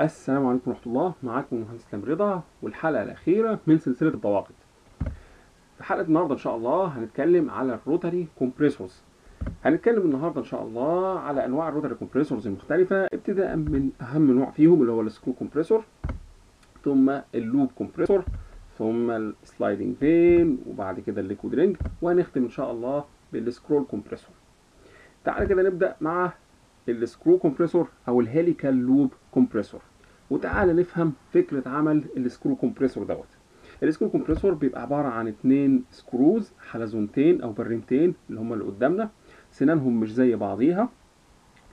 السلام عليكم ورحمة الله. معاكم المهندس اسلام رضا والحلقة الأخيرة من سلسلة الضواغط في حلقة النهاردة إن شاء الله هنتكلم على ال rotary compressors. هنتكلم النهاردة إن شاء الله على أنواع ال rotary compressors المختلفة. ابتداء من أهم نوع فيهم اللي هو ال screw compressor ثم ال lobe compressor ثم ال sliding vane وبعد كده ال liquid ring. وهنختم إن شاء الله بال scroll compressor. تعالى كده نبدأ مع ال screw compressor أو ال helical lobe compressor. وتعالى نفهم فكرة عمل ال screw compressor دوت. ال screw compressor بيبقى عبارة عن اتنين screws حلزونتين أو بريمتين اللي هم اللي قدامنا. سنانهم مش زي بعضيها.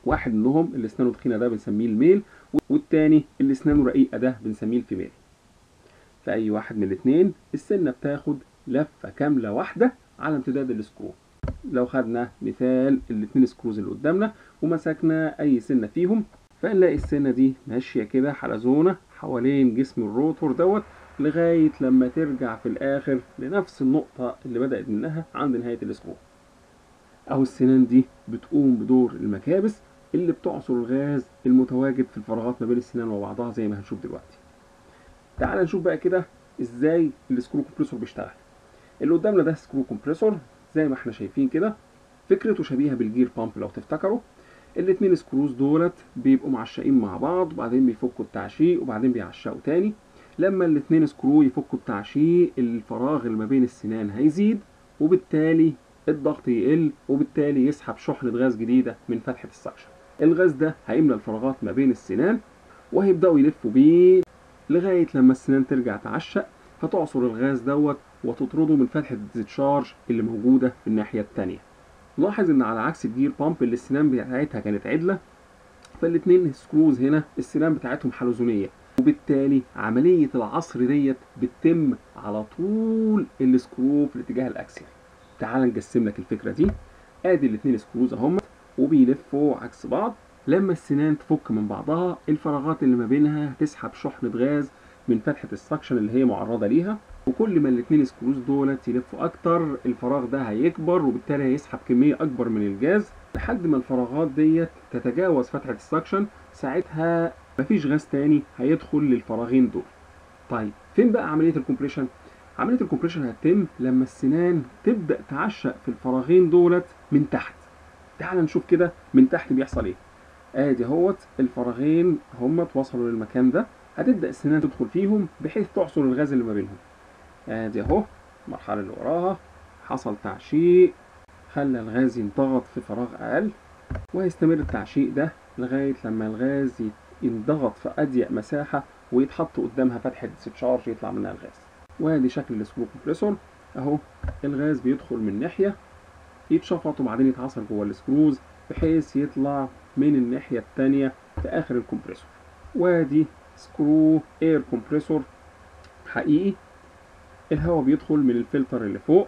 واحد منهم اللي اسنانه تخينة ده بنسميه ال male والتاني اللي اسنانه رقيقة ده بنسميه ال female. في اي واحد من الاتنين السنة بتاخد لفة كاملة واحدة على امتداد ال screw. لو خدنا مثال الاتنين screws اللي قدامنا ومسكنا أي سنة فيهم فنلاقي السنة دي ماشية كده حلزونه حوالين جسم ال rotor دوت لغاية لما ترجع في الآخر لنفس النقطة اللي بدأت منها عند نهاية ال screw أهو السنان دي بتقوم بدور المكابس اللي بتعصر الغاز المتواجد في الفراغات ما بين السنان وبعضها زي ما هنشوف دلوقتي. تعال نشوف بقى كده إزاي ال screw compressor بيشتغل. اللي قدامنا ده screw compressor زي ما إحنا شايفين كده فكرته شبيهة بال gear pump لو تفتكروا. الاتنين screws دولت بيبقوا معشقين مع بعض وبعدين بيفكوا التعشيق وبعدين بيعشقوا تاني. لما الاتنين screw يفكوا التعشيق الفراغ اللي ما بين السنان هيزيد وبالتالي الضغط يقل وبالتالي يسحب شحنة غاز جديدة من فتحة ال suction الغاز ده هيملى الفراغات ما بين السنان وهيبدأوا يلفوا بيه لغاية لما السنان ترجع تعشق. فتعصر الغاز دوت وتطرده من فتحة ال discharge اللي موجودة في الناحية التانية. لاحظ إن على عكس ال gear pump اللي السنان بتاعتها كانت عدلة فالاتنين screws هنا السنان بتاعتهم حلزونية وبالتالي عملية العصر ديت بتتم على طول ال screw في الاتجاه ال axial تعال نقسم لك الفكرة دي. آدي الاتنين screws اهم وبيلفوا عكس بعض. لما السنان تفك من بعضها الفراغات اللي ما بينها هتسحب شحنة غاز من فتحة ال suction اللي هي معرضة ليها. وكل ما الاتنين screws دولت يلفوا أكتر الفراغ ده هيكبر وبالتالي هيسحب كمية أكبر من الغاز لحد ما الفراغات ديت تتجاوز فتحة ال suction ساعتها مفيش غاز تاني هيدخل للفراغين دول. طيب فين بقى عملية ال compression عملية ال compression هتتم لما السنان تبدأ تعشق في الفراغين دولت من تحت. تعال نشوف كده من تحت بيحصل إيه. آدي أهوت الفراغين هم وصلوا للمكان ده. هتبدأ السنان تدخل فيهم بحيث تعصر الغاز اللي ما بينهم. ادي اهو المرحلة اللي وراها. حصل تعشيق خلى الغاز ينضغط في فراغ أقل ويستمر التعشيق ده لغاية لما الغاز ينضغط في أضيق مساحة ويتحط قدامها فتحة discharge يطلع منها الغاز. وادي شكل ال screw compressor اهو الغاز بيدخل من ناحية يتشفط وبعدين يتعصر جوه ال screws بحيث يطلع من الناحية التانية في آخر ال compressor. وادي screw air compressor حقيقي. الهواء بيدخل من الفلتر اللي فوق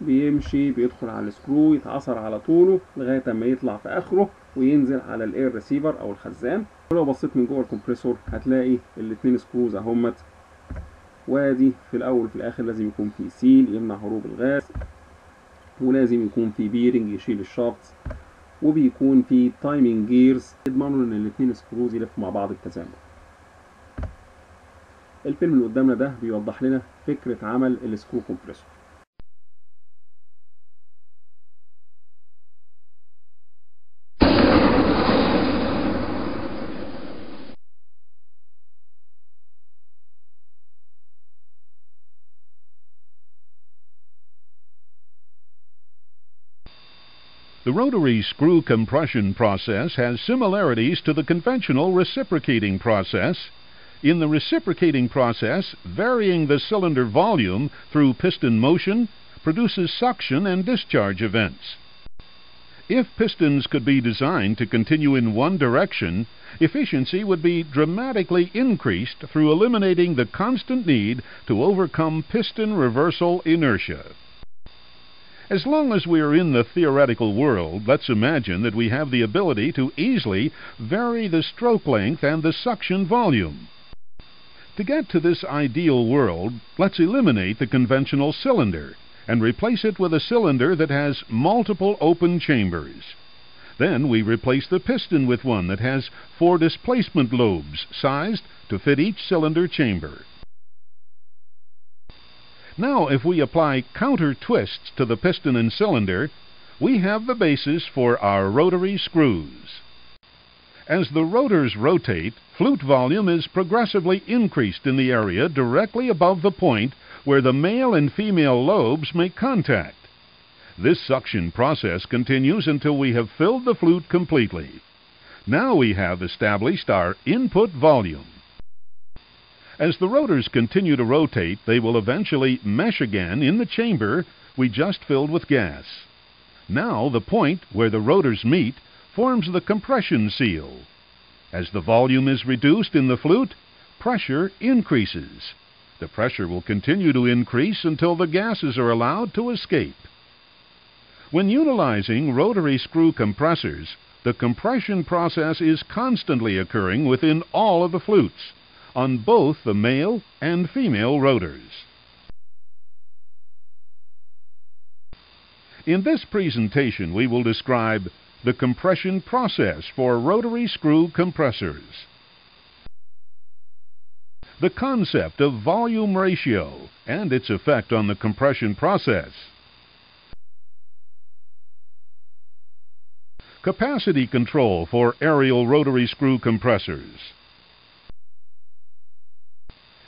بيمشي بيدخل على ال screw يتعصر على طوله لغاية أما يطلع في آخره وينزل على ال air receiver أو الخزان. ولو بصيت من جوه ال compressor هتلاقي الاتنين screws اهمت وادي في الأول وفي الآخر لازم يكون في seal يمنع هروب الغاز ولازم يكون في bearing يشيل ال shaft وبيكون في timing gears يضمنوا إن الاتنين screws يلفوا مع بعض بتزامن الفيلم اللي قدامنا ده بيوضح لنا فكرة عمل ال screw compressor The rotary screw compression process has similarities to the conventional reciprocating process. In the reciprocating process, varying the cylinder volume through piston motion produces suction and discharge events. If pistons could be designed to continue in one direction, efficiency would be dramatically increased through eliminating the constant need to overcome piston reversal inertia. As long as we are in the theoretical world, let's imagine that we have the ability to easily vary the stroke length and the suction volume. To get to this ideal world, let's eliminate the conventional cylinder and replace it with a cylinder that has multiple open chambers. Then we replace the piston with one that has four displacement lobes sized to fit each cylinder chamber. Now if we apply counter twists to the piston and cylinder, we have the basis for our rotary screws. As the rotors rotate, flute volume is progressively increased in the area directly above the point where the male and female lobes make contact. This suction process continues until we have filled the flute completely. Now we have established our input volume. As the rotors continue to rotate, they will eventually mesh again in the chamber we just filled with gas. Now the point where the rotors meet forms the compression seal. As the volume is reduced in the flute, pressure increases. The pressure will continue to increase until the gases are allowed to escape. When utilizing rotary screw compressors, the compression process is constantly occurring within all of the flutes, on both the male and female rotors. In this presentation, we will describe the compression process for rotary screw compressors. The concept of volume ratio and its effect on the compression process. Capacity control for aerial rotary screw compressors.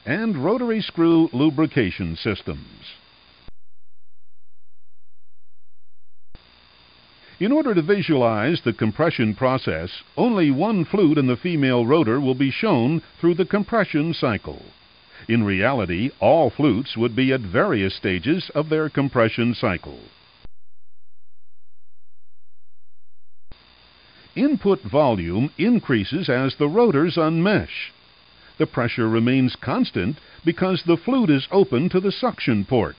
And rotary screw lubrication systems. In order to visualize the compression process, only one flute in the female rotor will be shown through the compression cycle. In reality, all flutes would be at various stages of their compression cycle. Input volume increases as the rotors unmesh. The pressure remains constant because the flute is open to the suction port.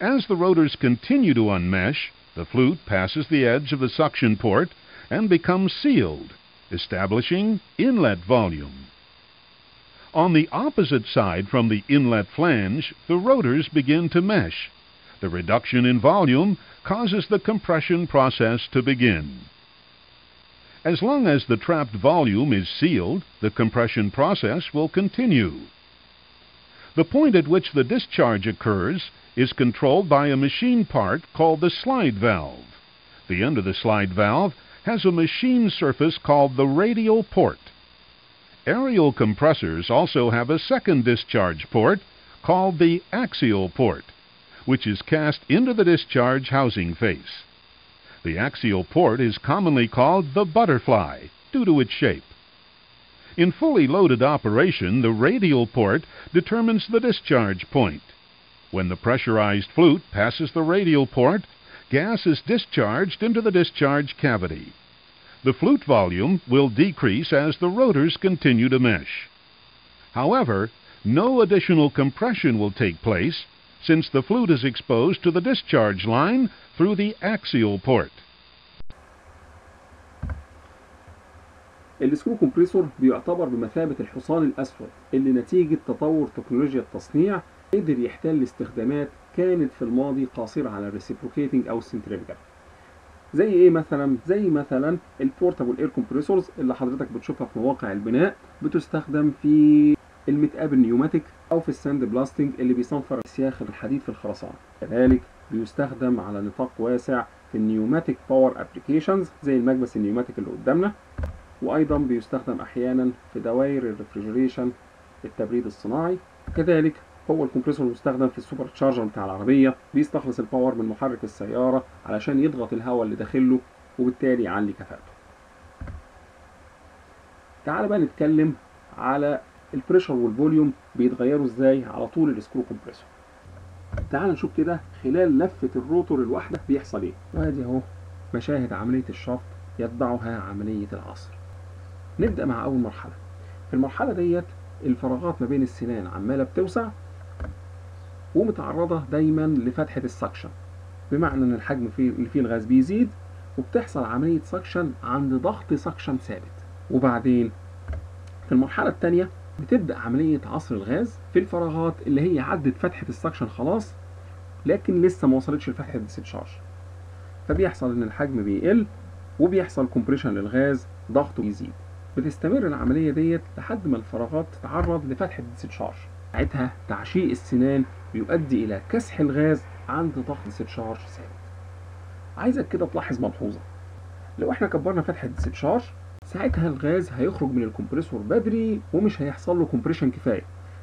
As the rotors continue to unmesh, the flute passes the edge of the suction port and becomes sealed, establishing inlet volume. On the opposite side from the inlet flange, the rotors begin to mesh. The reduction in volume causes the compression process to begin. As long as the trapped volume is sealed, the compression process will continue. The point at which the discharge occurs is controlled by a machine part called the slide valve. The end of the slide valve has a machine surface called the radial port. Aerial compressors also have a second discharge port called the axial port, which is cast into the discharge housing face. The axial port is commonly called the butterfly due to its shape. In fully loaded operation, the radial port determines the discharge point. When the pressurized flute passes the radial port, gas is discharged into the discharge cavity. The flute volume will decrease as the rotors continue to mesh. However, no additional compression will take place since the flute is exposed to the discharge line through the axial port. ال screw compressor بيعتبر بمثابة الحصان الأسود اللي نتيجة تطور تكنولوجيا التصنيع قدر يحتل استخدامات كانت في الماضي قاصرة على ال reciprocating أو ال centrifugal زي إيه مثلا؟ زي مثلا ال portable air compressors اللي حضرتك بتشوفها في مواقع البناء بتستخدم في المثقاب ال pneumatic أو في ال sand blasting اللي بيصنفر سياخ الحديد في الخرسانة. كذلك بيستخدم على نطاق واسع في ال pneumatic power applications زي المكبس ال pneumatic اللي قدامنا. وأيضا بيستخدم أحيانا في دوائر ال refrigeration التبريد الصناعي. كذلك هو ال compressor المستخدم في ال supercharger بتاع العربية بيستخلص ال power من محرك السيارة علشان يضغط الهواء اللي داخله وبالتالي يعلي كفاءته. تعال بقى نتكلم على ال pressure وال volume بيتغيروا إزاي على طول ال screw compressor تعال نشوف كده خلال لفة ال rotor الواحدة بيحصل إيه. وأدي أهو مشاهد عملية الشفط يتبعها عملية العصر. نبدأ مع أول مرحلة. في المرحلة ديت الفراغات ما بين السنان عمالة بتوسع ومتعرضة دايما لفتحة ال suction بمعنى إن الحجم اللي فيه الغاز بيزيد وبتحصل عملية suction عند ضغط suction ثابت. وبعدين في المرحلة الثانية بتبدأ عملية عصر الغاز في الفراغات اللي هي عدت فتحة ال suction خلاص لكن لسه ما وصلتش لفتحة ال discharge فبيحصل إن الحجم بيقل وبيحصل compression للغاز ضغطه يزيد بتستمر العملية ديت لحد ما الفراغات تتعرض لفتحة discharge ساعتها تعشيق السنان بيؤدي إلى كسح الغاز عند ضغط discharge ثابت. عايزك كده تلاحظ ملحوظة. لو إحنا كبرنا فتحة discharge ساعتها الغاز هيخرج من ال compressor بدري ومش هيحصل له compression كفاية.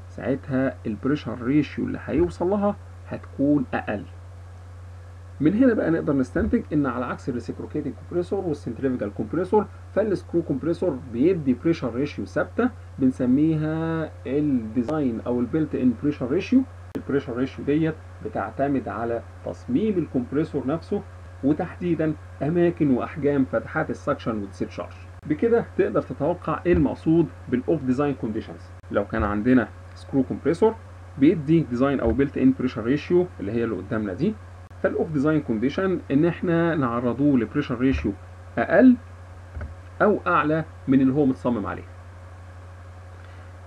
ساعتها ال pressure ratio اللي هيوصل لها هتكون أقل. من هنا بقى نقدر نستنتج إن على عكس ال reciprocating compressor وال centrifugal compressor فال screw compressor بيدي pressure ratio ثابتة بنسميها ال design أو ال built-in pressure ratio ال pressure ratio ديت بتعتمد على تصميم ال compressor نفسه وتحديدا أماكن وأحجام فتحات ال suction وال discharge بكده تقدر تتوقع إيه المقصود بال off design conditions لو كان عندنا screw compressor بيدي design أو built-in pressure ratio اللي هي اللي قدامنا دي. فال off design condition إن إحنا نعرضوه ل pressure ratio أقل أو أعلى من اللي هو متصمم عليه.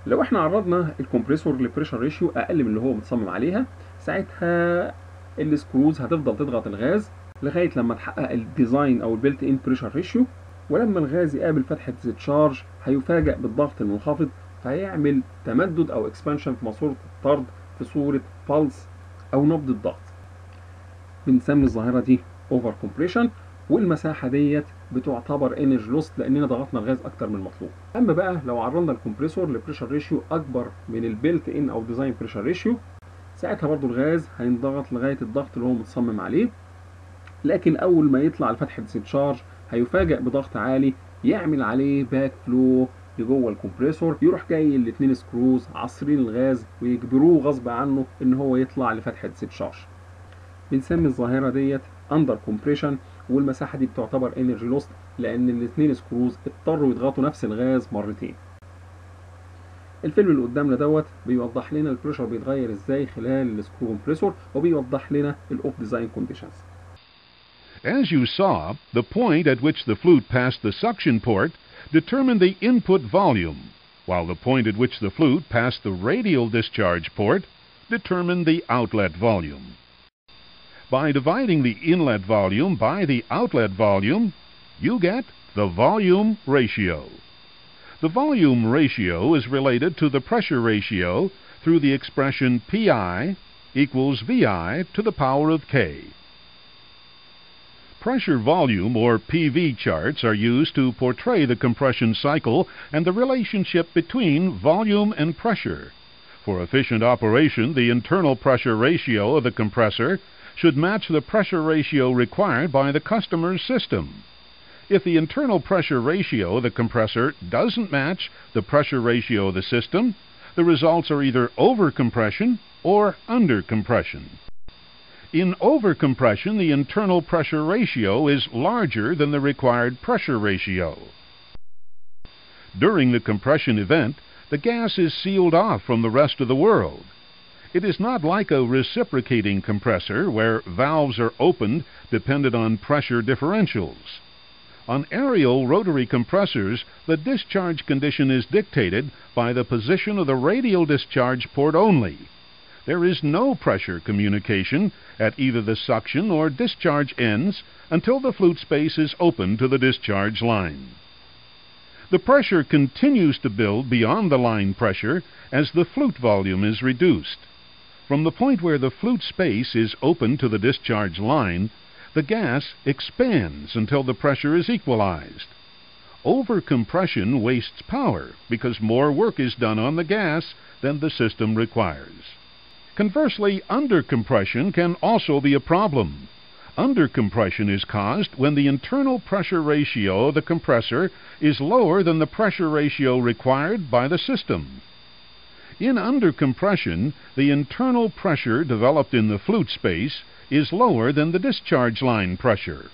لو إحنا عرضنا ال compressor ل pressure ratio أقل من اللي هو متصمم عليها ساعتها ال screws هتفضل تضغط الغاز لغاية لما تحقق ال design أو ال built-in pressure ratio ولما الغاز يقابل فتحة discharge هيفاجئ بالضغط المنخفض فهيعمل تمدد أو expansion في ماسورة الطرد في صورة pulse أو نبض الضغط. بنسمي الظاهرة دي over compression والمساحة ديت بتعتبر energy lost لأننا ضغطنا الغاز أكتر من المطلوب. أما بقى لو عرضنا ال compressor ل pressure ratio أكبر من ال built-in أو design pressure ratio ساعتها برضو الغاز هينضغط لغاية الضغط اللي هو متصمم عليه. لكن أول ما يطلع لفتحه discharge هيفاجئ بضغط عالي يعمل عليه back flow لجوه ال compressor يروح جاي الاثنين screws عصرين الغاز ويجبروه غصب عنه إن هو يطلع لفتحه discharge بنسمي الظاهرة ديت under compression والمساحة دي بتعتبر energy lost لأن الاثنين screws اضطروا يضغطوا نفس الغاز مرتين الفيلم اللي قدامنا دوت بيوضح لنا ال pressure بيتغير إزاي خلال ال screw compressor وبيوضح لنا ال off-design conditions As you saw, the point at which the flute passed the suction port determined the input volume, while the point at which the flute passed the radial discharge port determined the outlet volume. By dividing the inlet volume by the outlet volume, you get the volume ratio. The volume ratio is related to the pressure ratio through the expression PI equals VI to the power of K. Pressure volume or PV charts are used to portray the compression cycle and the relationship between volume and pressure. For efficient operation, the internal pressure ratio of the compressor should match the pressure ratio required by the customer's system. If the internal pressure ratio of the compressor doesn't match the pressure ratio of the system, the results are either overcompression or undercompression. In overcompression, the internal pressure ratio is larger than the required pressure ratio. During the compression event, the gas is sealed off from the rest of the world. It is not like a reciprocating compressor where valves are opened dependent on pressure differentials. On aerial rotary compressors, the discharge condition is dictated by the position of the radial discharge port only. There is no pressure communication at either the suction or discharge ends until the flute space is open to the discharge line. The pressure continues to build beyond the line pressure as the flute volume is reduced. From the point where the flute space is open to the discharge line, the gas expands until the pressure is equalized. Overcompression wastes power because more work is done on the gas than the system requires. Conversely, undercompression can also be a problem. Undercompression is caused when the internal pressure ratio of the compressor is lower than the pressure ratio required by the system. In undercompression, the internal pressure developed in the flute space is lower than the discharge line pressure.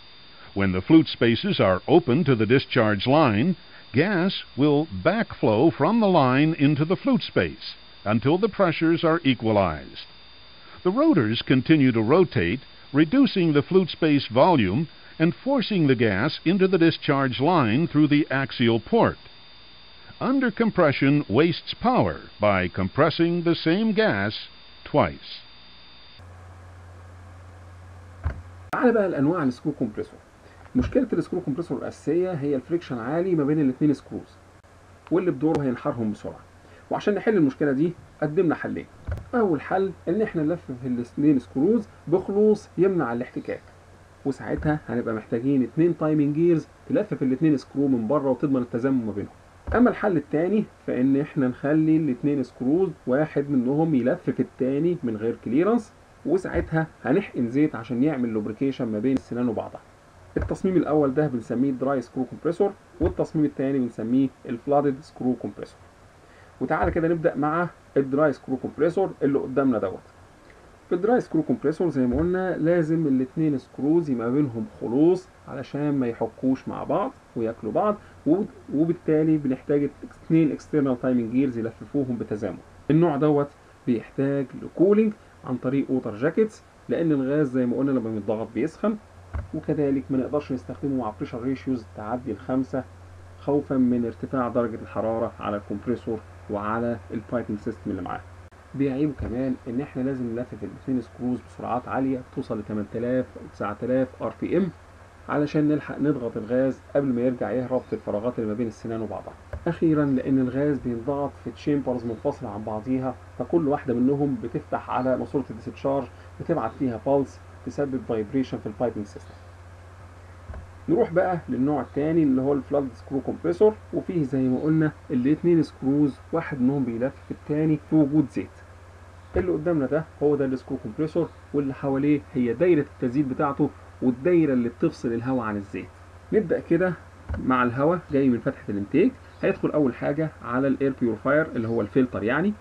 When the flute spaces are open to the discharge line, gas will backflow from the line into the flute space until the pressures are equalized. The rotors continue to rotate, reducing the flute space volume and forcing the gas into the discharge line through the axial port. Under compression wastes power by compressing the same gas twice. تعالى بقى لأنواع السكرو كومبريسور. مشكلة السكرو كومبريسور الأساسية هي الفريكشن عالي ما بين الاثنين سكروز واللي بدوره هينحرهم بسرعة. وعشان نحل المشكلة دي قدمنا حلين. أول حل إن إحنا نلفف الاثنين screws بخلوص يمنع الاحتكاك. وساعتها هنبقى محتاجين اتنين timing gears تلفف الاتنين screw من بره وتضمن التزامن ما بينهم. أما الحل التاني فإن إحنا نخلي الاتنين سكروز واحد منهم يلفف التاني من غير clearance وساعتها هنحقن زيت عشان يعمل lubrication ما بين السنان وبعضها. التصميم الأول ده بنسميه dry screw compressor والتصميم الثاني بنسميه ال flooded screw compressor وتعالى كده نبدأ مع ال dry screw compressor اللي قدامنا دوت. في ال dry screw compressor زي ما قلنا لازم الاثنين screws يبقى بينهم خلوص علشان ما يحكوش مع بعض وياكلوا بعض. وبالتالي بنحتاج اثنين external timing gears يلففوهم بتزامن. النوع دوت بيحتاج ل cooling عن طريق water jackets لأن الغاز زي ما قلنا لما بيتضغط بيسخن وكذلك ما نقدرش نستخدمه مع pressure ratios تعدي الخمسة خوفا من ارتفاع درجة الحرارة على ال compressor وعلى ال piping system اللي معاه. بيعيبه كمان إن إحنا لازم نلفف الاثنين screws بسرعات عالية بتوصل ل 8000 أو 9000 RPM علشان نلحق نضغط الغاز قبل ما يرجع يهرب في الفراغات اللي ما بين السنان وبعضها. أخيرا لأن الغاز بينضغط في chambers منفصلة عن بعضيها فكل واحدة منهم بتفتح على ماسورة ال discharge بتبعت فيها pulse تسبب vibration في ال piping system نروح بقى للنوع الثاني اللي هو ال flooded screw compressor وفيه زي ما قلنا الاثنين screws واحد منهم بيلف في الثاني في وجود زيت. اللي قدامنا ده هو ده ال screw compressor واللي حواليه هي دايرة التزييت بتاعته والدايرة اللي بتفصل الهواء عن الزيت. نبدأ كده مع الهواء جاي من فتحة ال intake. هيدخل أول حاجة على ال air purifier اللي هو الفلتر يعني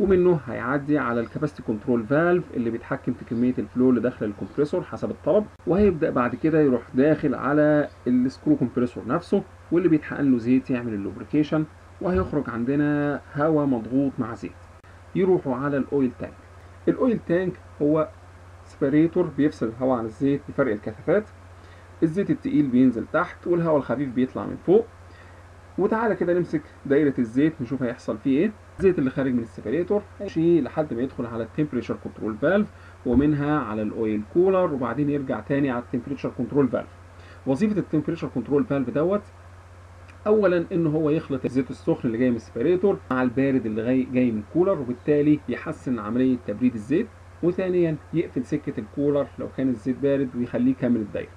ومنه هيعدي على ال capacity control valve اللي بيتحكم في كمية ال flow اللي داخل ال compressor حسب الطلب. وهيبدأ بعد كده يروح داخل على ال screw compressor نفسه واللي بيتحقن له زيت يعمل ال lubrication وهيخرج عندنا هواء مضغوط مع زيت. يروحوا على ال oil tank ال oil tank هو separator بيفصل الهواء عن الزيت بفرق الكثافات. الزيت التقيل بينزل تحت والهواء الخفيف بيطلع من فوق. وتعالى كده نمسك دايرة الزيت نشوف هيحصل فيه إيه. الزيت اللي خارج من ال separator هيمشي لحد ما يدخل على ال temperature control valve ومنها على ال oil cooler وبعدين يرجع تاني على ال temperature control valve. وظيفة ال temperature control valve دوت اولا إن هو يخلط الزيت السخن اللي جاي من ال separator مع البارد اللي جاي من الكولر وبالتالي يحسن عملية تبريد الزيت. وثانيا يقفل سكة الكولر لو كان الزيت بارد ويخليه يكمل الدايرة.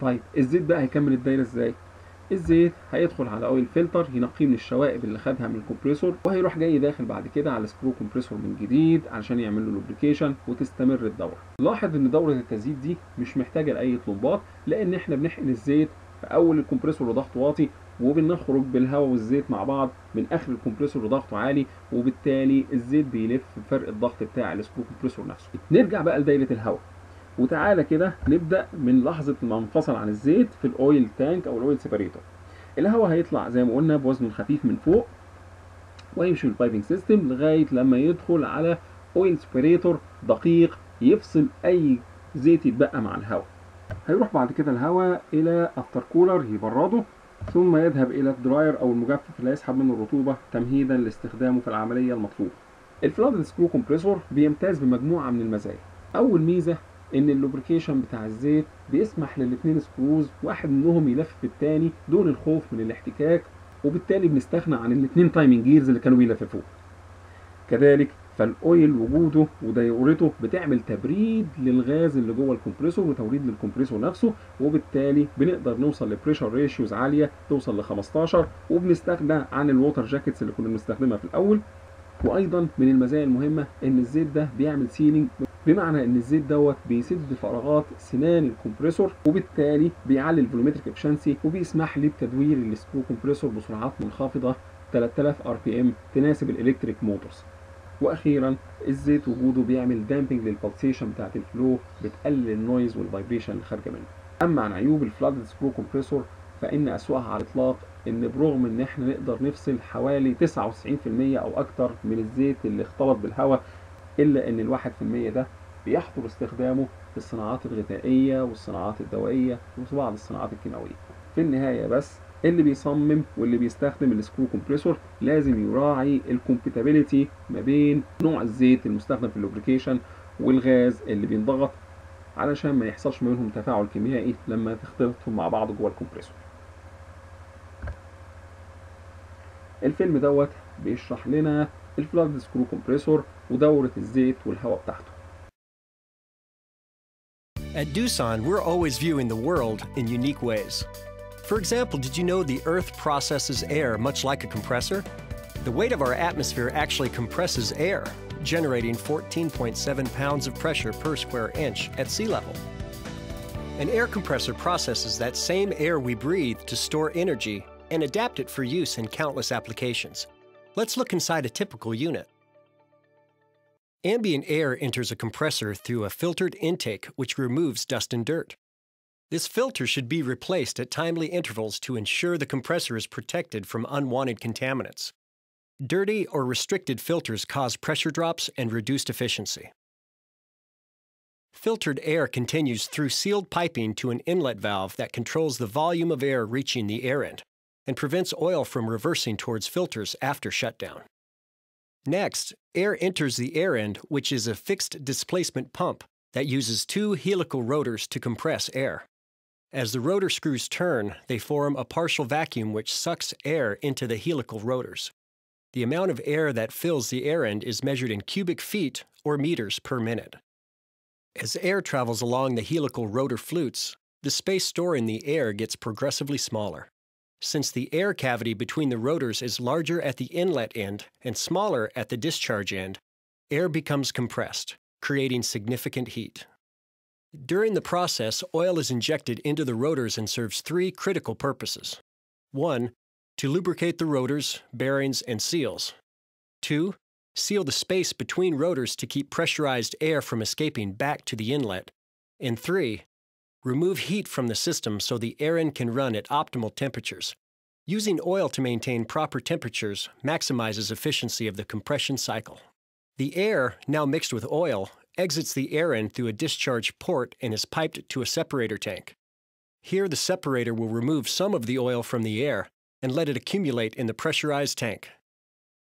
طيب الزيت بقى هيكمل الدايرة إزاي؟ الزيت هيدخل على oil filter ينقيه من الشوائب اللي خدها من ال compressor وهيروح جاي داخل بعد كده على screw compressor من جديد علشان يعمل له lubrication وتستمر الدورة. لاحظ إن دورة التزييت دي مش محتاجة لأي طلمبات لأن إحنا بنحقن الزيت في أول ال compressor وضغط واطي وبنخرج بالهواء والزيت مع بعض من آخر ال compressor وضغطه عالي وبالتالي الزيت بيلف بفرق الضغط بتاع ال screw compressor نفسه. نرجع بقى لدايرة الهواء. وتعالى كده نبدأ من لحظة ما انفصل عن الزيت في ال oil tank أو ال oil separator. الهواء هيطلع زي ما قلنا بوزنه الخفيف من فوق ويمشي ال piping system لغاية لما يدخل على oil separator دقيق يفصل أي زيت يتبقى مع الهواء. هيروح بعد كده الهواء إلى after cooler يبرده. ثم يذهب إلى ال dryer أو المجفف اللي يسحب منه الرطوبة تمهيدا لاستخدامه في العملية المطلوبة. ال flooded screw compressor بيمتاز بمجموعة من المزايا. أول ميزة إن ال lubrication بتاع الزيت بيسمح للاثنين screws واحد منهم يلف في الثاني دون الخوف من الاحتكاك وبالتالي بنستغنى عن الاثنين timing gears اللي كانوا بيلففوه. كذلك فال oil وجوده ودايرته بتعمل تبريد للغاز اللي جوه ال compressor وتبريد لل compressor نفسه وبالتالي بنقدر نوصل ل pressure ratios عالية توصل ل 15 وبنستغنى عن ال water jackets اللي كنا بنستخدمها في الأول. وأيضا من المزايا المهمة إن الزيت ده بيعمل sealing بمعنى إن الزيت دوت بيسد فراغات سنان ال compressor وبالتالي بيعلي ال volumetric efficiency وبيسمح لي بتدوير ال screw compressor بسرعات منخفضة 3000 RPM تناسب ال electric motors وأخيرا الزيت وجوده بيعمل damping لل pulsation بتاعت ال flow بتقلل ال noise وال vibration اللي خارجة منه. أما عن عيوب ال flooded screw compressor فإن أسوأها على الإطلاق إن برغم إن إحنا نقدر نفصل حوالي 99% أو أكتر من الزيت اللي اختلط بالهواء إلا إن الواحد في المية ده بيحظر استخدامه في الصناعات الغذائية والصناعات الدوائية وفي بعض الصناعات الكيماوية. في النهاية بس اللي بيصمم واللي بيستخدم ال screw compressor لازم يراعي ال compatibility ما بين نوع الزيت المستخدم في ال lubrication والغاز اللي بينضغط علشان ما يحصلش ما بينهم تفاعل كيميائي لما تختلطهم مع بعض جوه ال compressor الفيلم دوت بيشرح لنا الفلاد سكرو كومبريسور ودورة الزيت والهواء بتاعته At Doosan, we're always viewing the world in unique ways. For example, did you know the Earth processes air much like a compressor? The weight of our atmosphere actually compresses air, generating 14.7 pounds of pressure per square inch at sea level. An air compressor processes that same air we breathe to store energy and adapt it for use in countless applications. Let's look inside a typical unit. Ambient air enters a compressor through a filtered intake which removes dust and dirt. This filter should be replaced at timely intervals to ensure the compressor is protected from unwanted contaminants. Dirty or restricted filters cause pressure drops and reduced efficiency. Filtered air continues through sealed piping to an inlet valve that controls the volume of air reaching the air end and prevents oil from reversing towards filters after shutdown. Next, air enters the air end, which is a fixed displacement pump that uses two helical rotors to compress air. As the rotor screws turn, they form a partial vacuum which sucks air into the helical rotors. The amount of air that fills the air end is measured in cubic feet or meters per minute. As air travels along the helical rotor flutes, the space storing the air gets progressively smaller. Since the air cavity between the rotors is larger at the inlet end and smaller at the discharge end, air becomes compressed, creating significant heat. During the process, oil is injected into the rotors and serves three critical purposes. One, to lubricate the rotors, bearings, and seals. Two, seal the space between rotors to keep pressurized air from escaping back to the inlet. And three, remove heat from the system so the air can run at optimal temperatures. Using oil to maintain proper temperatures maximizes efficiency of the compression cycle. The air, now mixed with oil, exits the air end through a discharge port and is piped to a separator tank. Here, the separator will remove some of the oil from the air and let it accumulate in the pressurized tank.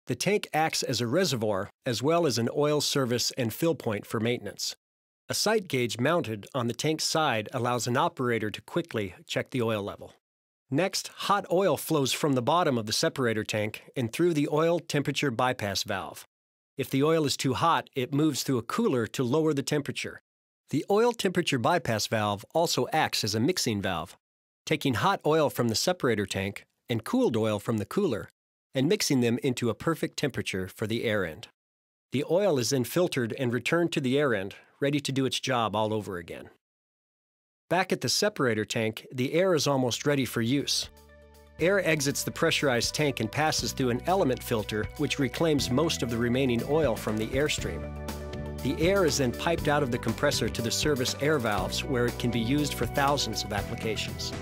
The tank acts as a reservoir as well as an oil service and fill point for maintenance. A sight gauge mounted on the tank's side allows an operator to quickly check the oil level. Next, hot oil flows from the bottom of the separator tank and through the oil temperature bypass valve. If the oil is too hot, it moves through a cooler to lower the temperature. The oil temperature bypass valve also acts as a mixing valve, taking hot oil from the separator tank and cooled oil from the cooler and mixing them into a perfect temperature for the air end. The oil is then filtered and returned to the air end, ready to do its job all over again. Back at the separator tank, the air is almost ready for use. Air exits the pressurized tank and passes through an element filter, which reclaims most of the remaining oil from the airstream. The air is then piped out of the compressor to the service air valves, where it can be used for thousands of applications.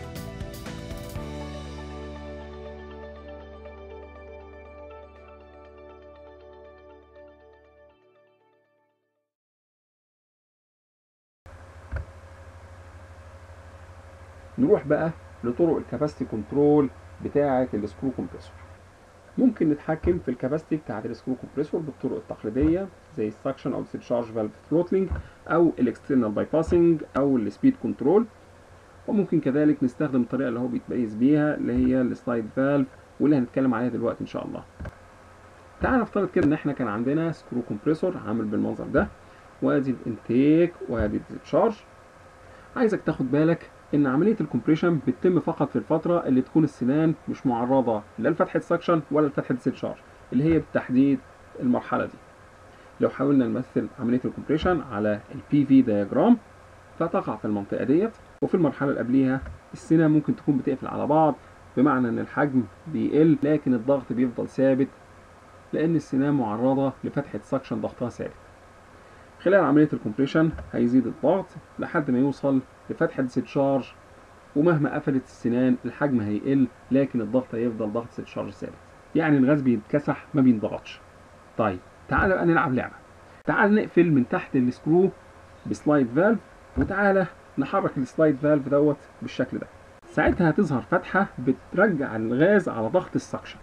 نروح بقى لطرق الكاباسيتي كنترول بتاعة ال screw compressor. ممكن نتحكم في ال capacity بتاعة ال screw compressor بالطرق التقليدية زي ال suction أو ال discharge valve throttling أو ال external bypassing أو ال speed control وممكن كذلك نستخدم الطريقة اللي هو بيتميز بيها اللي هي ال slide valve واللي هنتكلم عليها دلوقتي إن شاء الله. تعال نفترض كده إن إحنا كان عندنا screw compressor عامل بالمنظر ده. وأدي ال intake وأدي ال discharge عايزك تاخد بالك إن عملية ال compression بتتم فقط في الفترة اللي تكون السنان مش معرضة لا لفتحة suction ولا لفتحة discharge اللي هي بالتحديد المرحلة دي. لو حاولنا نمثل عملية ال compression على ال P-V diagram فتقع في المنطقة ديت وفي المرحلة اللي قبليها السنان ممكن تكون بتقفل على بعض بمعنى إن الحجم بيقل لكن الضغط بيفضل ثابت لأن السنان معرضة لفتحة suction ضغطها ثابت. خلال عملية ال compression هيزيد الضغط لحد ما يوصل لفتحة discharge ومهما قفلت السنان الحجم هيقل لكن الضغط هيفضل ضغط discharge ثابت. يعني الغاز بيتكسح ما بينضغطش. طيب تعال بقى نلعب لعبة. تعال نقفل من تحت ال screw ب slide valve وتعالى نحرك ال slide valve دوت بالشكل ده. ساعتها هتظهر فتحة بترجع الغاز على ضغط ال suction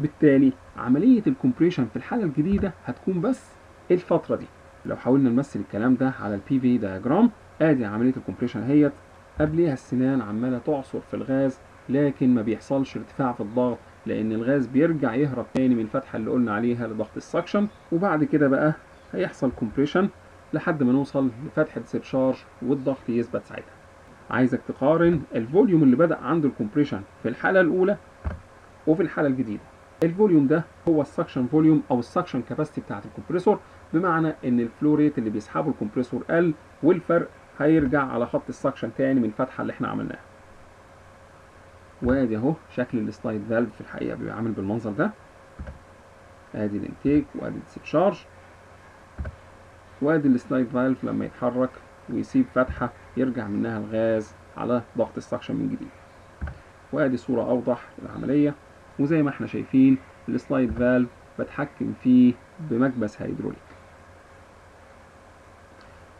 بالتالي عملية ال compression في الحالة الجديدة هتكون بس الفترة دي. لو حاولنا نمثل الكلام ده على ال P-V diagram آدي عملية ال compression اهيت قبليها السنان عمالة تعصر في الغاز لكن ما بيحصلش ارتفاع في الضغط لأن الغاز بيرجع يهرب تاني من الفتحة اللي قلنا عليها لضغط ال suction. وبعد كده بقى هيحصل compression لحد ما نوصل لفتحة discharge والضغط يثبت ساعتها. عايزك تقارن ال volume اللي بدأ عند ال compression في الحالة الأولى وفي الحالة الجديدة. الفوليوم ده هو السكشن فوليوم أو السكشن كاباسيتي بتاعت الكمبريسور بمعنى إن ال flow rate اللي بيسحبه ال compressor قل والفرق هيرجع على خط ال suction تاني من الفتحه اللي إحنا عملناها. وادي اهو شكل ال slide valve في الحقيقة بيبقى عامل بالمنظر ده. ادي ال intake وادي ال discharge وادي ال slide valve لما يتحرك ويسيب فتحة يرجع منها الغاز على ضغط ال suction من جديد. وادي صورة أوضح للعملية. وزي ما إحنا شايفين ال slide valve بتحكم فيه بمكبس هيدروليك.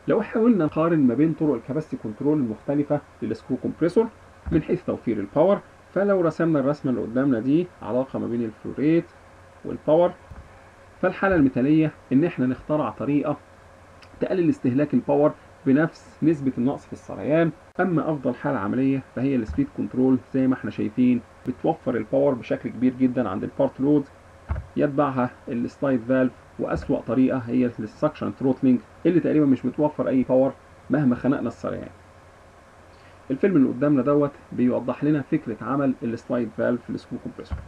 لو حاولنا نقارن ما بين طرق ال capacity control المختلفة لل screw compressor من حيث توفير ال power فلو رسمنا الرسمة اللي قدامنا دي علاقة ما بين ال flow rate وال power فالحالة المثالية إن إحنا نخترع طريقة تقلل استهلاك ال power بنفس نسبة النقص في السريان أما أفضل حالة عملية فهي ال speed control زي ما إحنا شايفين بتوفر ال power بشكل كبير جدا عند ال part load يتبعها ال slide valve وأسوأ طريقة هي ال suction throttling اللي تقريبا مش بتوفر أي power مهما خنقنا السريان الفيلم اللي قدامنا دوت بيوضح لنا فكرة عمل ال slide valve في ال screw compressor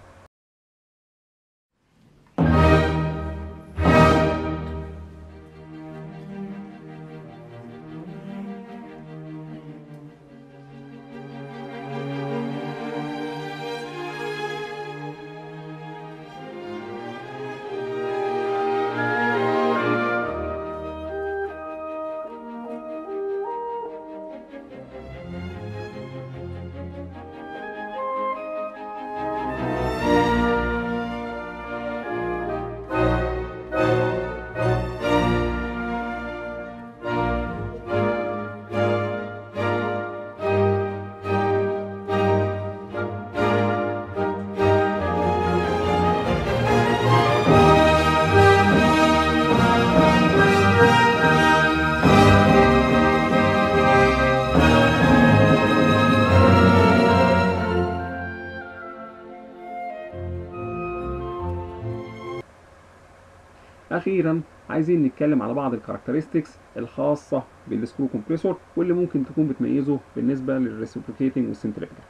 عايزين نتكلم على بعض ال characteristics الخاصة بال screw compressor واللي ممكن تكون بتميزه بالنسبة لل reciprocating وال centrifugal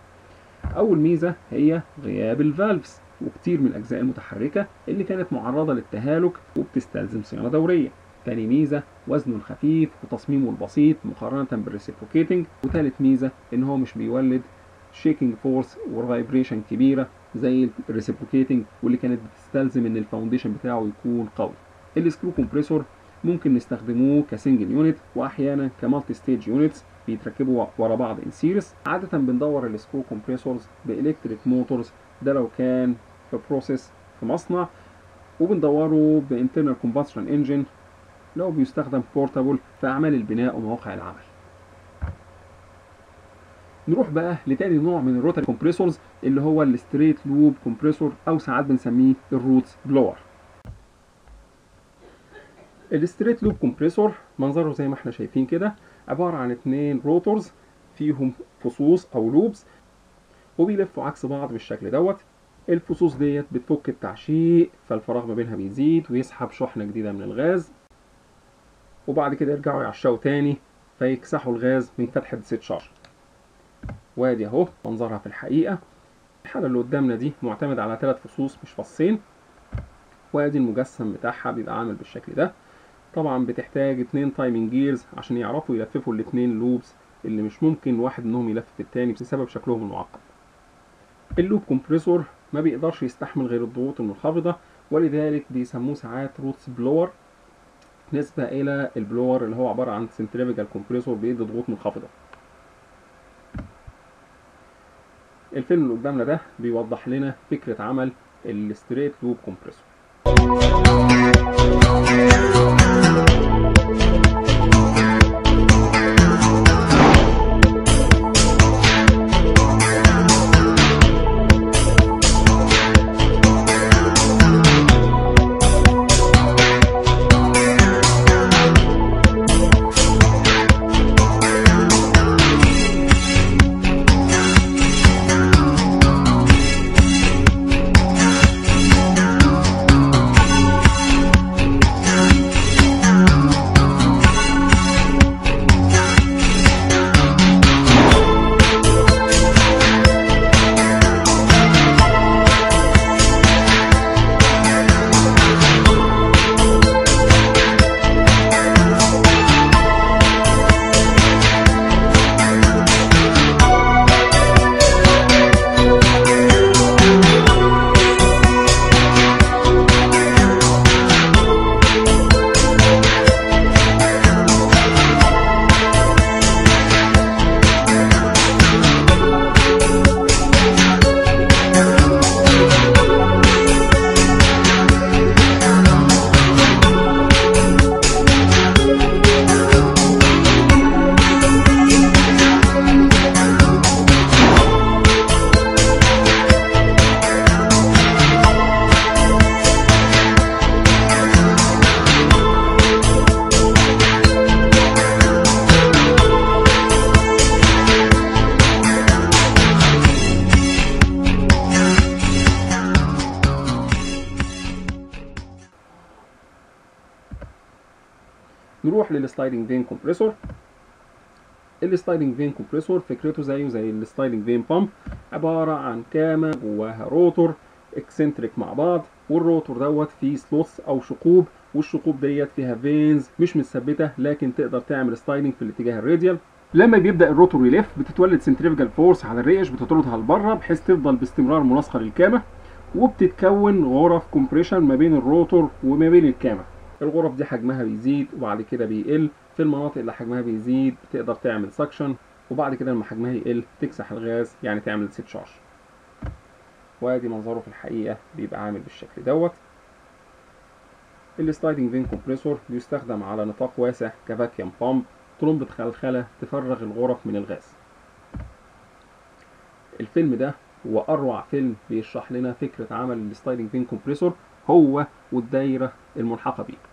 أول ميزة هي غياب ال valves وكتير من الأجزاء المتحركة اللي كانت معرضة للتهالك وبتستلزم صيانة دورية. تاني ميزة وزنه الخفيف وتصميمه البسيط مقارنة بال reciprocating وتالت ميزة إن هو مش بيولد shaking force و vibration كبيرة زي ال reciprocating واللي كانت بتستلزم إن ال foundation بتاعه يكون قوي. ال screw compressor ممكن نستخدموه ك single unit وأحيانا ك multi-stage units بيتركبوا ورا بعض in series عادة بندور ال screw compressors ب electric motors ده لو كان في process في مصنع. وبندوره ب internal combustion engine لو بيستخدم portable في أعمال البناء ومواقع العمل. نروح بقى لتاني نوع من ال rotary compressors اللي هو ال straight lobe compressor أو ساعات بنسميه ال Roots blower ال straight lobe compressor منظره زي ما إحنا شايفين كده عبارة عن اتنين rotors فيهم فصوص أو lobes وبيلفوا عكس بعض بالشكل دوت. الفصوص ديت بتفك التعشيق فالفراغ ما بينها بيزيد ويسحب شحنة جديدة من الغاز. وبعد كده يرجعوا يعشقوا تاني فيكسحوا الغاز من فتحة discharge وادي اهو منظرها في الحقيقة. الحالة اللي قدامنا دي معتمد على ثلاث فصوص مش فصين. وادي المجسم بتاعها بيبقى عامل بالشكل ده. طبعا بتحتاج اتنين timing gears عشان يعرفوا يلففوا الاتنين lobes اللي مش ممكن واحد منهم يلفف التاني بسبب شكلهم المعقد. ال lobe compressor ما بيقدرش يستحمل غير الضغوط المنخفضة ولذلك بيسموه ساعات Roots blower نسبة إلى ال blower اللي هو عبارة عن centrifugal compressor بيدي ضغوط منخفضة. الفيلم اللي قدامنا ده بيوضح لنا فكرة عمل ال straight lobe compressor compressor ال sliding vane compressor فكرته زيه زي ال sliding vane pump عبارة عن كامة جواها rotor eccentric مع بعض وال rotor دوت فيه slots أو شقوق والشقوق ديت فيها vanes مش متثبتة لكن تقدر تعمل sliding في الاتجاه ال radial لما بيبدأ ال rotor يلف بتتولد centrifugal force على الريش بتطردها لبره بحيث تفضل باستمرار ملاصقة للكامه وبتتكون غرف compression ما بين ال rotor وما بين الكامة. الغرف دي حجمها بيزيد وبعد كده بيقل في المناطق اللي حجمها بيزيد بتقدر تعمل suction وبعد كده لما حجمها يقل تكسح الغاز يعني تعمل discharge وادي منظره في الحقيقة بيبقى عامل بالشكل دوت. ال sliding vane compressor بيستخدم على نطاق واسع ك vacuum pump طرمبة خلخلة تفرغ الغرف من الغاز. الفيلم ده هو أروع فيلم بيشرح لنا فكرة عمل ال sliding vane compressor هو والدايرة الملحقة بيه.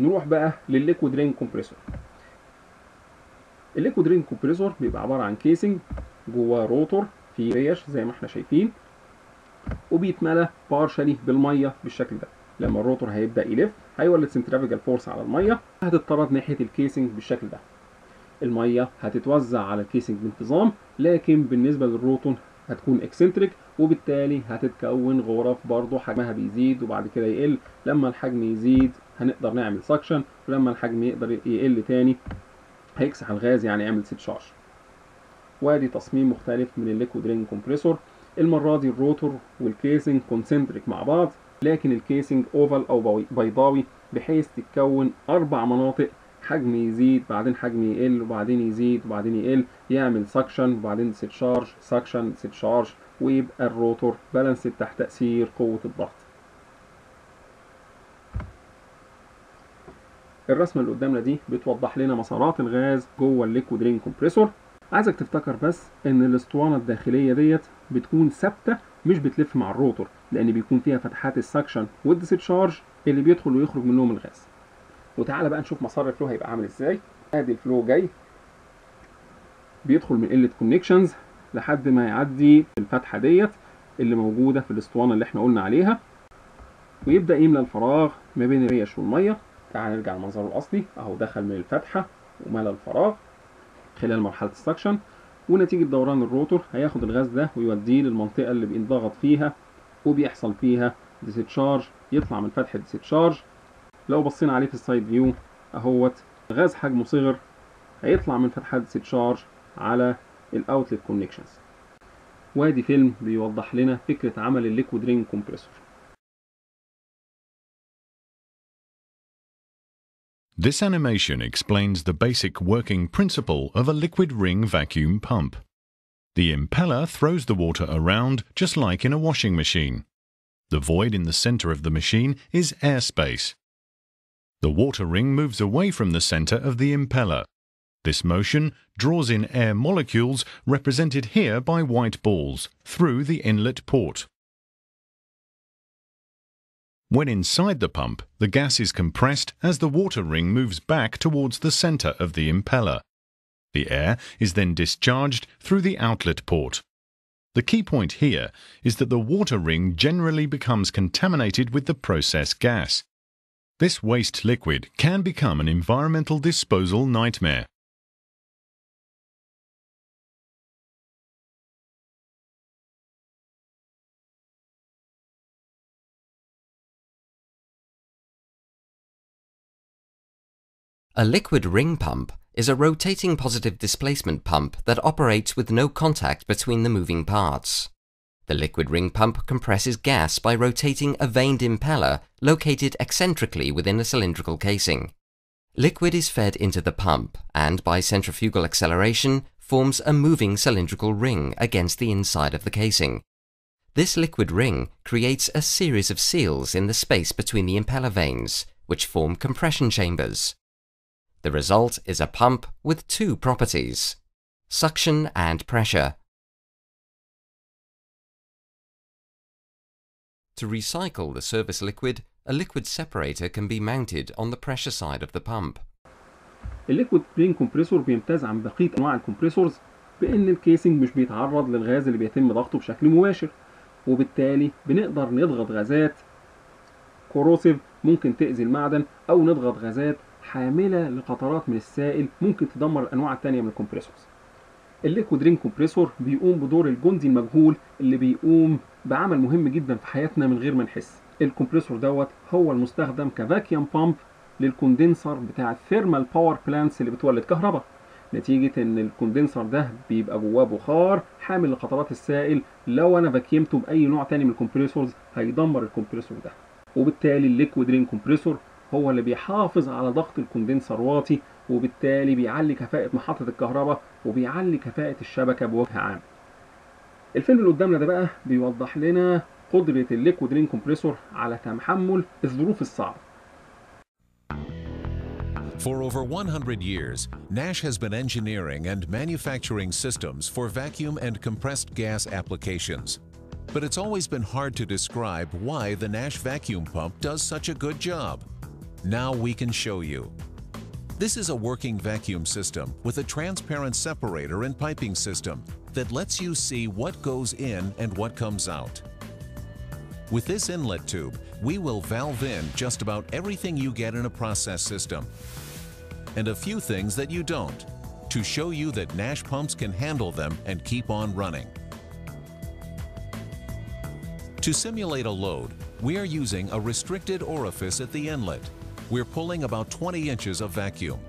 نروح بقى للل liquid ring compressor ال liquid ring compressor بيبقى عبارة عن casing جواه rotor في ريش زي ما إحنا شايفين وبيتملى partially بالمية بالشكل ده. لما ال rotor هيبدأ يلف هيولد centrifugal force على المية هتتطرد ناحية ال casing بالشكل ده. المية هتتوزع على ال casing بانتظام لكن بالنسبة لل rotor هتكون eccentric وبالتالي هتتكون غرف برضه حجمها بيزيد وبعد كده يقل. لما الحجم يزيد هنقدر نعمل suction ولما الحجم يقدر يقل تاني هيكسح الغاز يعني يعمل discharge. وادي تصميم مختلف من ال liquid ring compressor المرة دي ال rotor وال casing concentric مع بعض لكن ال casing oval أو بيضاوي بحيث تتكون أربع مناطق. حجم يزيد بعدين حجم يقل وبعدين يزيد وبعدين يقل. يعمل suction وبعدين discharge suction discharge ويبقى ال rotor balanced تحت تأثير قوة الضغط. الرسمة اللي قدامنا دي بتوضح لنا مسارات الغاز جوه ال liquid ring compressor. عايزك تفتكر بس إن الأسطوانة الداخلية ديت بتكون ثابتة مش بتلف مع ال rotor لأن بيكون فيها فتحات ال suction وال discharge اللي بيدخل ويخرج منهم الغاز. وتعالى بقى نشوف مسار ال flow هيبقى عامل إزاي. ادي ال flow جاي. بيدخل من ال connections لحد ما يعدي الفتحة ديت اللي موجودة في الأسطوانة اللي إحنا قلنا عليها. ويبدأ يملى الفراغ ما بين الريش والمية. تعال نرجع لمنظره الأصلي أهو دخل من الفتحة وملى الفراغ خلال مرحلة ال suction ونتيجة دوران الروتور هياخد الغاز ده ويوديه للمنطقة اللي بينضغط فيها وبيحصل فيها discharge يطلع من فتحة discharge لو بصينا عليه في ال side view أهوت غاز حجمه صغر هيطلع من فتحات ديستشارج على الاوتلت كونكشنز وادي فيلم بيوضح لنا فكرة عمل الليكويد رينج كومبريسور This animation explains the basic working principle of a liquid ring vacuum pump. The impeller throws the water around just like in a washing machine. The void in the center of the machine is airspace. The water ring moves away from the center of the impeller. This motion draws in air molecules represented here by white balls through the inlet port. When inside the pump, the gas is compressed as the water ring moves back towards the center of the impeller. The air is then discharged through the outlet port. The key point here is that the water ring generally becomes contaminated with the process gas. This waste liquid can become an environmental disposal nightmare. A liquid ring pump is a rotating positive displacement pump that operates with no contact between the moving parts. The liquid ring pump compresses gas by rotating a vaned impeller located eccentrically within a cylindrical casing. Liquid is fed into the pump and, by centrifugal acceleration, forms a moving cylindrical ring against the inside of the casing. This liquid ring creates a series of seals in the space between the impeller vanes, which form compression chambers. The result is a pump with two properties suction and pressure. To recycle the service liquid, a liquid separator can be mounted on the pressure side of the pump. ال liquid ring compressor بيمتاز عن بقية أنواع ال compressors بإن ال casing مش بيتعرض للغاز اللي بيتم ضغطه بشكل مباشر وبالتالي بنقدر نضغط غازات corrosive ممكن تأذي المعدن أو نضغط غازات حاملة لقطرات من السائل ممكن تدمر الأنواع التانية من ال compressors. ال liquid ring compressor بيقوم بدور الجندي المجهول اللي بيقوم بعمل مهم جدا في حياتنا من غير ما نحس. ال compressor دوت هو المستخدم ك vacuum pump لل condenser بتاع ال thermal power plants اللي بتولد كهرباء. نتيجة إن ال condenser ده بيبقى جواه بخار حامل لقطرات السائل لو أنا فاكيمته بأي نوع تاني من ال compressors هيدمر ال compressor ده. وبالتالي ال liquid ring compressor هو اللي بيحافظ على ضغط ال condenser واطي وبالتالي بيعلي كفاءة محطة الكهرباء وبيعلي كفاءة الشبكة بوجه عام. الفيلم اللي قدامنا ده بقى بيوضح لنا قدرة ال liquid ring compressor على تحمل الظروف الصعبة. For over 100 years, Nash has been engineering and manufacturing systems for vacuum and compressed gas applications. But it's always been hard to describe why the Nash vacuum pump does such a good job. Now we can show you. This is a working vacuum system with a transparent separator and piping system that lets you see what goes in and what comes out. With this inlet tube, we will valve in just about everything you get in a process system and a few things that you don't to show you that Nash pumps can handle them and keep on running. To simulate a load, we are using a restricted orifice at the inlet. We're pulling about 20 inches of vacuum.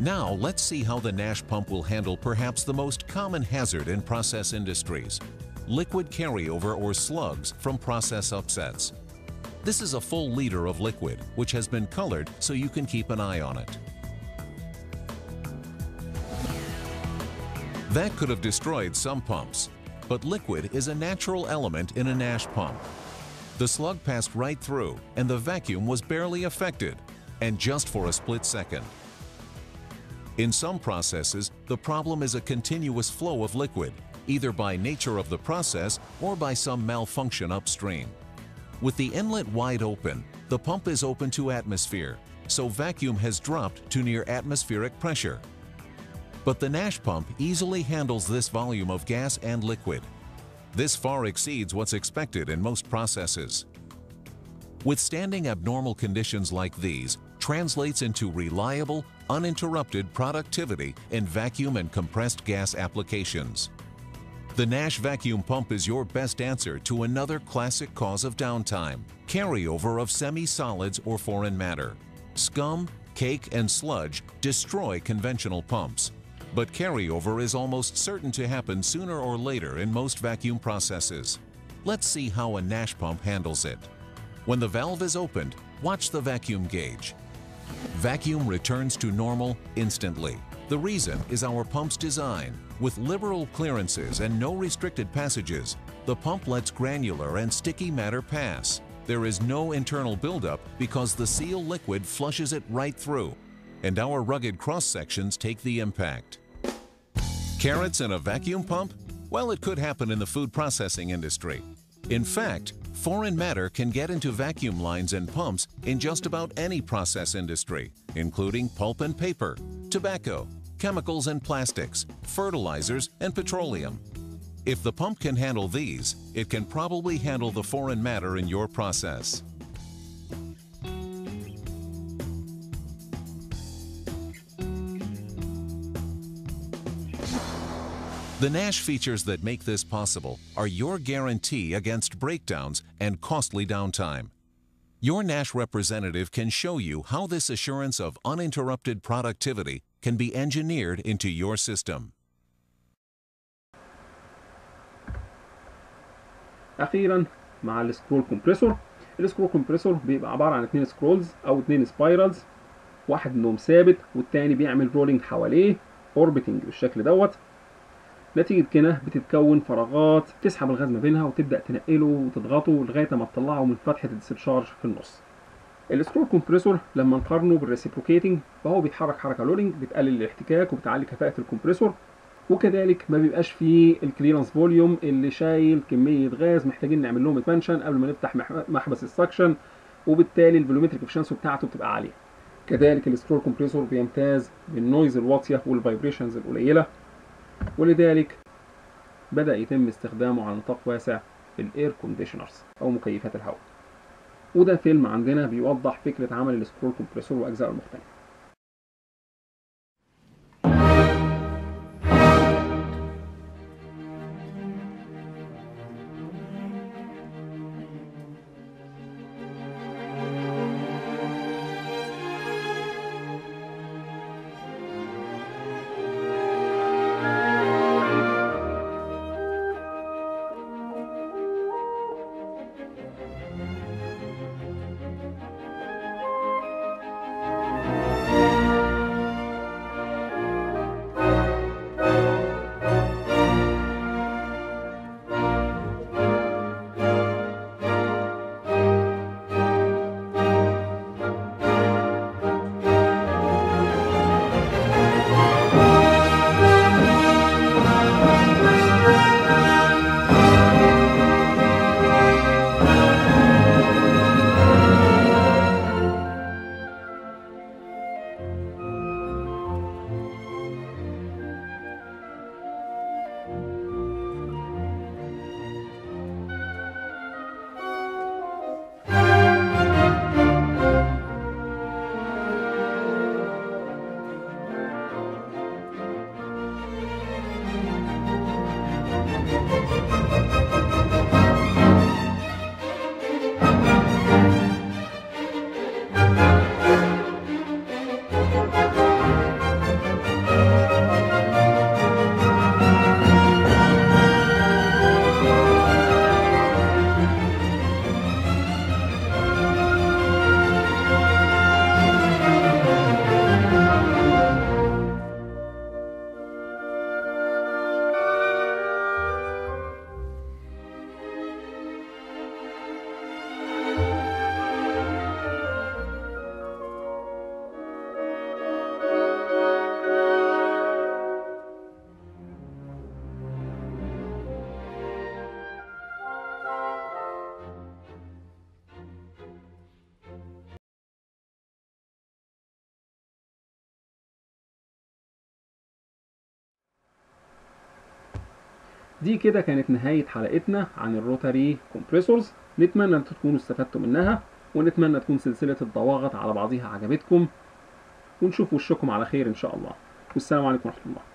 Now let's see how the Nash pump will handle perhaps the most common hazard in process industries, liquid carryover or slugs from process upsets. This is a full liter of liquid, which has been colored so you can keep an eye on it. That could have destroyed some pumps, but liquid is a natural element in a Nash pump. The slug passed right through and the vacuum was barely affected, and just for a split second. In some processes, the problem is a continuous flow of liquid, either by nature of the process or by some malfunction upstream. With the inlet wide open, the pump is open to atmosphere, so vacuum has dropped to near atmospheric pressure. But the Nash pump easily handles this volume of gas and liquid. This far exceeds what's expected in most processes. Withstanding abnormal conditions like these translates into reliable, uninterrupted productivity in vacuum and compressed gas applications. The Nash vacuum pump is your best answer to another classic cause of downtime, carryover of semi-solids or foreign matter. Scum, cake, and sludge destroy conventional pumps, but carryover is almost certain to happen sooner or later in most vacuum processes. Let's see how a Nash pump handles it. When the valve is opened, watch the vacuum gauge. Vacuum returns to normal instantly. The reason is our pump's design. With liberal clearances and no restricted passages, the pump lets granular and sticky matter pass. There is no internal buildup because the seal liquid flushes it right through, and our rugged cross sections take the impact. Carrots in a vacuum pump? Well, it could happen in the food processing industry. In fact, foreign matter can get into vacuum lines and pumps in just about any process industry, including pulp and paper, tobacco, chemicals and plastics, fertilizers, and petroleum. If the pump can handle these, it can probably handle the foreign matter in your process. The Nash features that make this possible are your guarantee against breakdowns and costly downtime. Your Nash representative can show you how this assurance of uninterrupted productivity can be engineered into your system. اخيرا مع السكرول كومبريسور السكرول كومبريسور بيبقى عباره عن اتنين سكرولز او اتنين سبايرالز واحد منهم ثابت والتاني بيعمل رولينج حواليه اوربيتنج بالشكل دوت نتيجة كده بتتكون فراغات تسحب الغاز ما بينها وتبدأ تنقله وتضغطه لغاية ما تطلعه من فتحة ال discharge في النص. ال scroll compressor لما نقارنه بال reciprocating فهو بيتحرك حركة rolling بتقلل الاحتكاك وبتعلي كفاءة ال compressor وكذلك ما بيبقاش فيه ال clearance volume اللي شايل كمية غاز محتاجين نعمل لهم expansion قبل ما نفتح محبس ال suction وبالتالي ال volumetric efficiency بتاعته بتبقى عالية. كذلك ال scroll compressor بيمتاز بال noise الواطية وال vibrations القليلة ولذلك بدأ يتم استخدامه على نطاق واسع في ال air conditioners أو مكيفات الهواء. وده فيلم عندنا بيوضح فكرة عمل ال scroll compressor واجزائه المختلفة. دي كده كانت نهاية حلقتنا عن ال rotary compressors. نتمنى أن تكونوا استفدتوا منها ونتمنى تكون سلسلة الضواغط على بعضها عجبتكم. ونشوف وشكم على خير إن شاء الله. والسلام عليكم ورحمة الله.